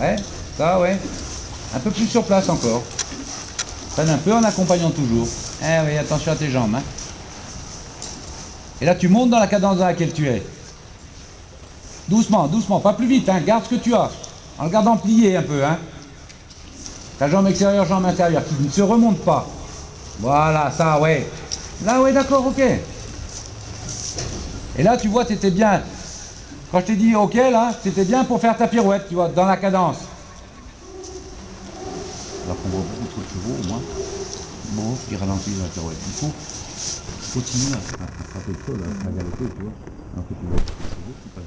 Ouais, ça, ouais. Un peu plus sur place encore. Freine un peu en accompagnant toujours. Eh oui, attention à tes jambes. Hein. Et là, tu montes dans la cadence dans laquelle tu es. Doucement, doucement, pas plus vite, hein. garde ce que tu as. En le gardant plié un peu. Hein. Ta jambe extérieure, jambe intérieure, qui ne se remonte pas. Voilà, ça, ouais. Là, ouais, d'accord, ok. Et là, tu vois, tu étais bien. Quand je t'ai dit ok, là, c'était bien pour faire ta pirouette, tu vois, dans la cadence. Alors qu'on voit beaucoup trop de chevaux, au moins. Bon, qui ralentit la pirouette. Il faut continuer à frapper le sol, à galoper, tu vois. En fait, tu vois, les chevaux qui passent.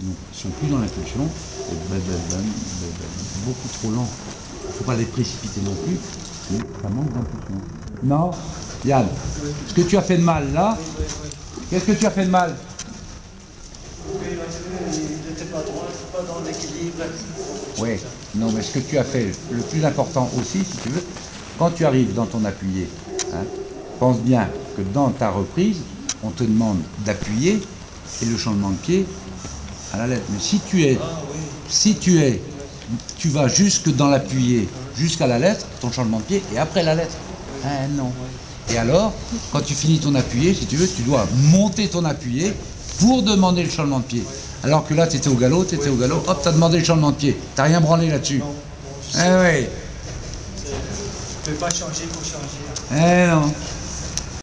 Ils sont plus dans l'impulsion, et ben, ben, ben, beaucoup trop lent. Il ne faut pas les précipiter non plus, mais ça manque d'impulsion. Non Yann, ce que tu as fait de mal là, qu'est-ce que tu as fait de mal? Oui, non, mais ce que tu as fait, le plus important aussi, si tu veux, quand tu arrives dans ton appuyé, hein, pense bien que dans ta reprise, on te demande d'appuyer et le changement de pied à la lettre. Mais si tu es, si tu es, tu vas jusque dans l'appuyé, jusqu'à la lettre, ton changement de pied, et après la lettre. Ah non. Et alors, quand tu finis ton appuyé, si tu veux, tu dois monter ton appuyé pour demander le changement de pied. Alors que là, tu étais au galop, tu étais au galop, hop, tu as demandé le changement de pied. Tu rien branlé là-dessus. Eh oui. Tu ne peux pas changer pour changer. Eh non.